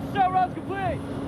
the shot rounds complete.